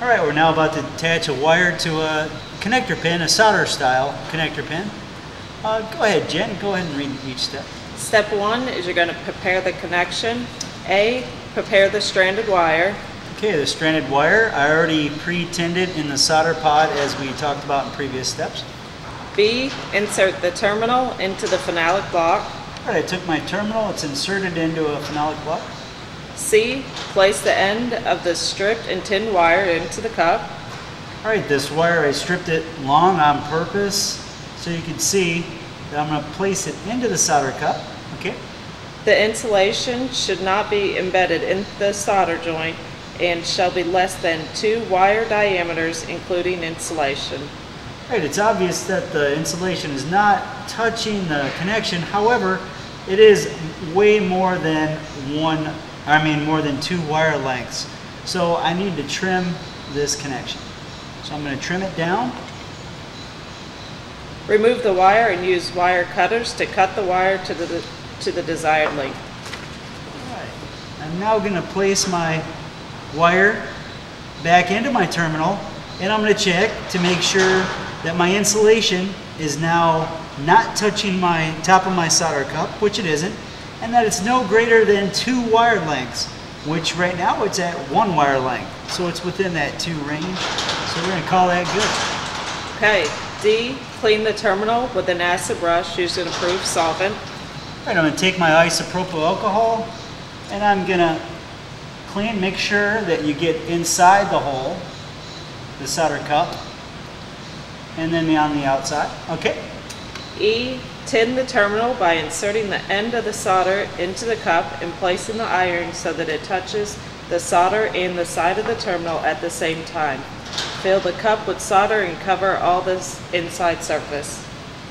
All right, we're now about to attach a wire to a connector pin, a solder style connector pin. Uh, go ahead, Jen, go ahead and read each step. Step one is you're going to prepare the connection. A, prepare the stranded wire. Okay, the stranded wire, I already pre-tinned it in the solder pot as we talked about in previous steps. B, insert the terminal into the phenolic block. All right, I took my terminal, it's inserted into a phenolic block. C, place the end of the stripped and tinned wire into the cup. All right, this wire, I stripped it long on purpose so you can see that I'm gonna place it into the solder cup, okay? The insulation should not be embedded in the solder joint and shall be less than two wire diameters, including insulation. All right, it's obvious that the insulation is not touching the connection. However, it is way more than one, I mean more than two wire lengths. So I need to trim this connection. So I'm gonna trim it down. Remove the wire and use wire cutters to cut the wire to the, to the desired length. Right. I'm now gonna place my wire back into my terminal and I'm gonna check to make sure that my insulation is now not touching my top of my solder cup, which it isn't, and that it's no greater than two wire lengths, which right now it's at one wire length. So it's within that two range. So we're gonna call that good. Okay, D, clean the terminal with an acid brush using approved solvent. All right, I'm gonna take my isopropyl alcohol and I'm gonna clean, make sure that you get inside the hole, the solder cup, and then on the outside, okay? E, tin the terminal by inserting the end of the solder into the cup and placing the iron so that it touches the solder and the side of the terminal at the same time. Fill the cup with solder and cover all this inside surface.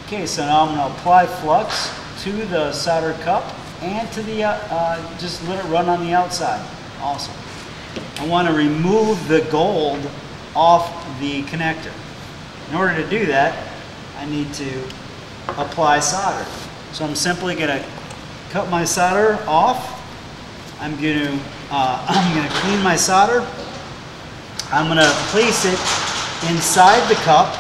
Okay, so now I'm gonna apply flux to the solder cup and to the, uh, uh, just let it run on the outside. Awesome. I wanna remove the gold off the connector. In order to do that, I need to apply solder. So I'm simply gonna cut my solder off. I'm gonna, uh, I'm gonna clean my solder. I'm gonna place it inside the cup.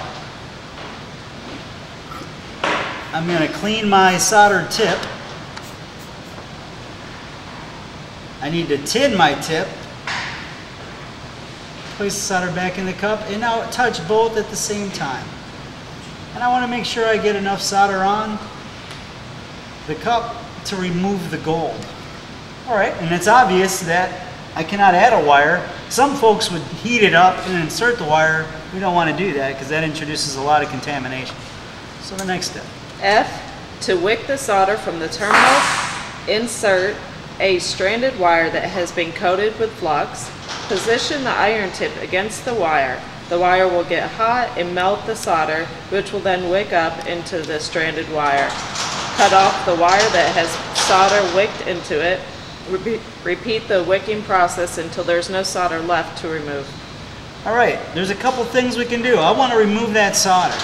I'm gonna clean my solder tip. I need to tin my tip. Place the solder back in the cup and now touch both at the same time. And I want to make sure I get enough solder on the cup to remove the gold. All right, and it's obvious that I cannot add a wire. Some folks would heat it up and insert the wire. We don't want to do that because that introduces a lot of contamination. So the next step. F, to wick the solder from the terminal, insert a stranded wire that has been coated with flux. Position the iron tip against the wire. The wire will get hot and melt the solder, which will then wick up into the stranded wire. Cut off the wire that has solder wicked into it. Repeat, the wicking process until there's no solder left to remove. All right, there's a couple things we can do. I want to remove that solder.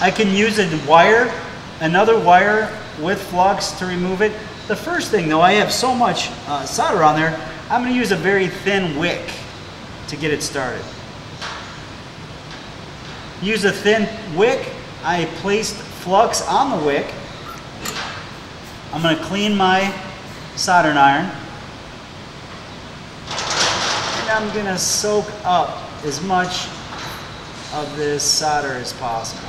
I can use a wire, another wire with flux to remove it. The first thing though, I have so much uh, solder on there, I'm going to use a very thin wick to get it started. Use a thin wick. I placed flux on the wick. I'm going to clean my soldering iron. And I'm going to soak up as much of this solder as possible.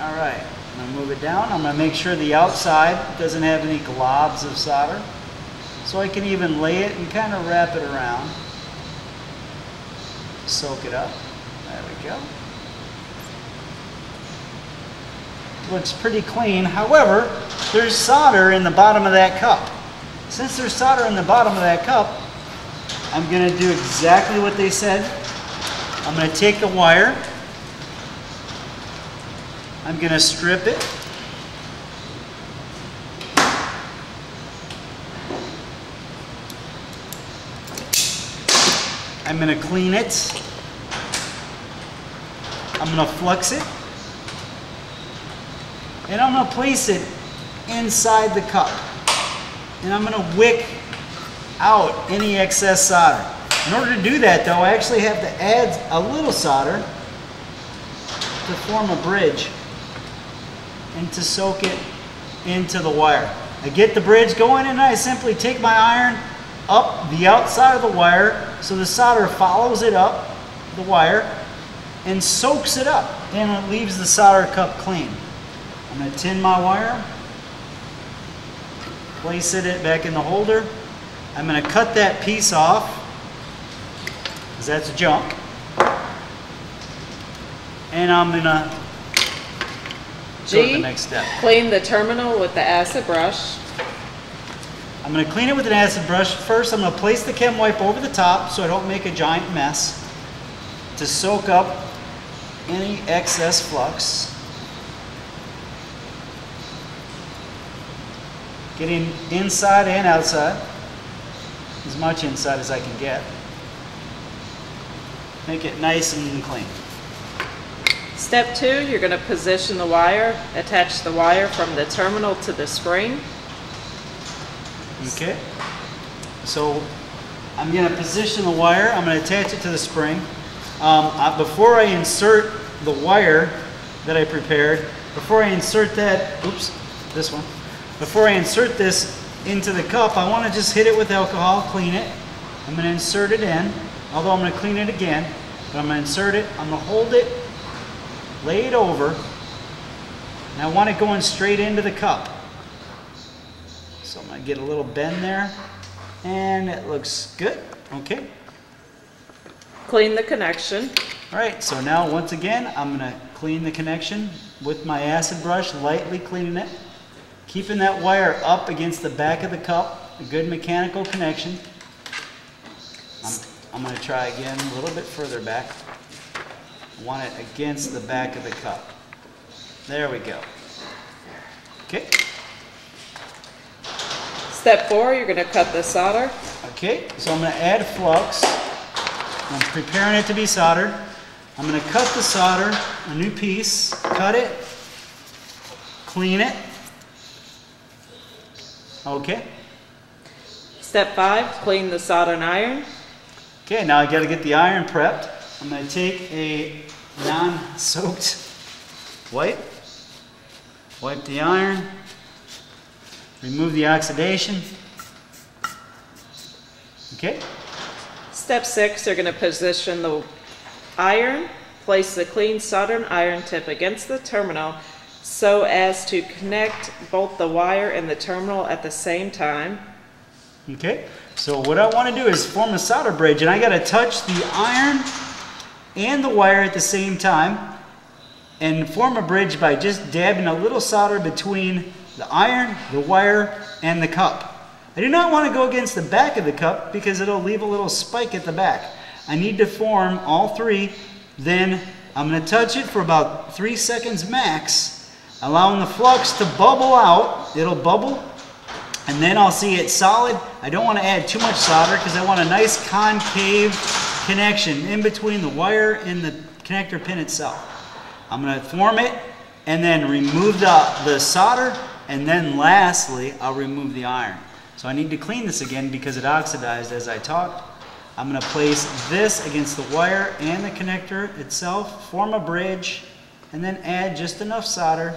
All right, I'm gonna move it down. I'm gonna make sure the outside doesn't have any globs of solder. So I can even lay it and kind of wrap it around. Soak it up. There we go. Looks pretty clean. However, there's solder in the bottom of that cup. Since there's solder in the bottom of that cup, I'm gonna do exactly what they said. I'm gonna take the wire, I'm gonna strip it. I'm gonna clean it. I'm gonna flux it. And I'm gonna place it inside the cup. And I'm gonna wick out any excess solder. In order to do that though, I actually have to add a little solder to form a bridge and to soak it into the wire. I get the bridge going and I simply take my iron up the outside of the wire so the solder follows it up the wire and soaks it up and it leaves the solder cup clean. I'm going to tin my wire, place it back in the holder. I'm going to cut that piece off because that's junk. And I'm going to go to the next step. clean the terminal with the acid brush. I'm going to clean it with an acid brush. First, I'm going to place the chem wipe over the top so I don't make a giant mess to soak up any excess flux. Getting inside and outside, as much inside as I can get. Make it nice and clean. Step two, you're gonna position the wire, attach the wire from the terminal to the spring. Okay. So I'm going to position the wire. I'm going to attach it to the spring. Um, uh, before I insert the wire that I prepared, before I insert that, oops, this one. Before I insert this into the cup, I want to just hit it with alcohol, clean it. I'm going to insert it in, although I'm going to clean it again. But I'm going to insert it. I'm going to hold it, lay it over, and I want it going straight into the cup. So I'm going to get a little bend there, and it looks good. Okay. Clean the connection. All right, so now once again, I'm going to clean the connection with my acid brush, lightly cleaning it. Keeping that wire up against the back of the cup, a good mechanical connection. I'm, I'm going to try again a little bit further back. I want it against the back of the cup. There we go. Okay, Step four, you're gonna cut the solder. okay, so I'm going to add flux. I'm preparing it to be soldered. I'm going to cut the solder, a new piece, cut it, clean it. Okay. Step five, clean the soldering iron. Okay, now I got to get the iron prepped. I'm going to take a non-soaked wipe, wipe the iron, remove the oxidation. Okay, Step six, they're gonna position the iron, place the clean soldering iron tip against the terminal so as to connect both the wire and the terminal at the same time. okay. So what I want to do is form a solder bridge, and I got to touch the iron and the wire at the same time, and form a bridge by just dabbing a little solder between the iron, the wire, and the cup. I do not want to go against the back of the cup because it'll leave a little spike at the back. I need to form all three, then I'm going to touch it for about three seconds max, allowing the flux to bubble out. It'll bubble, and then I'll see it solid. I don't want to add too much solder because I want a nice concave connection in between the wire and the connector pin itself. I'm going to form it and then remove the, the solder and then lastly I'll remove the iron. So I need to clean this again because it oxidized as I talked. I'm going to place this against the wire and the connector itself, form a bridge, and then add just enough solder,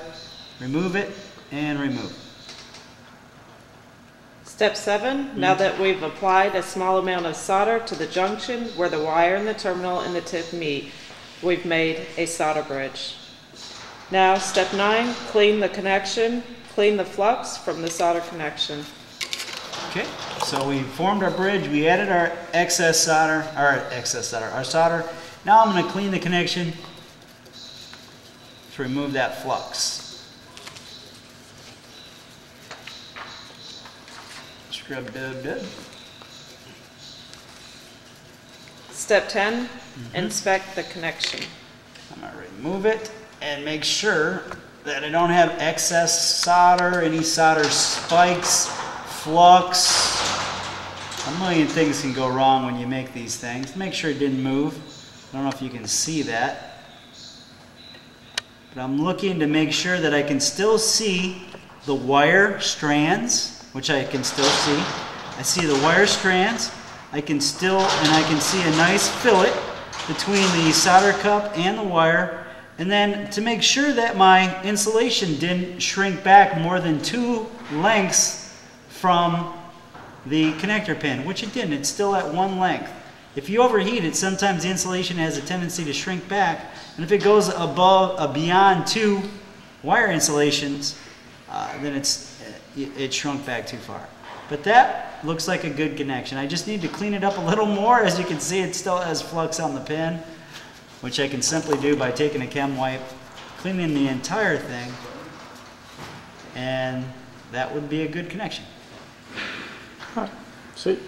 remove it, and remove. Step seven, hmm. now that we've applied a small amount of solder to the junction where the wire and the terminal and the tip meet, we've made a solder bridge. Now, step nine, clean the connection, clean the flux from the solder connection. Okay, so we formed our bridge, we added our excess solder, our excess solder, our solder. Now I'm going to clean the connection to remove that flux. Scrub dub dub. Step 10, mm-hmm. inspect the connection. I'm going to remove it and make sure that I don't have excess solder, any solder spikes, flux. A million things can go wrong when you make these things. Make sure it didn't move. I don't know if you can see that. But I'm looking to make sure that I can still see the wire strands, which I can still see. I see the wire strands. I can still, and I can see a nice fillet between the solder cup and the wire. And then to make sure that my insulation didn't shrink back more than two lengths from the connector pin, which it didn't. It's still at one length. If you overheat it, sometimes the insulation has a tendency to shrink back. And if it goes above, uh, beyond two wire insulations, uh, then it's, it, it shrunk back too far. But that looks like a good connection. I just need to clean it up a little more. As you can see, it still has flux on the pin, which I can simply do by taking a chem wipe, cleaning the entire thing, and that would be a good connection. Sweet.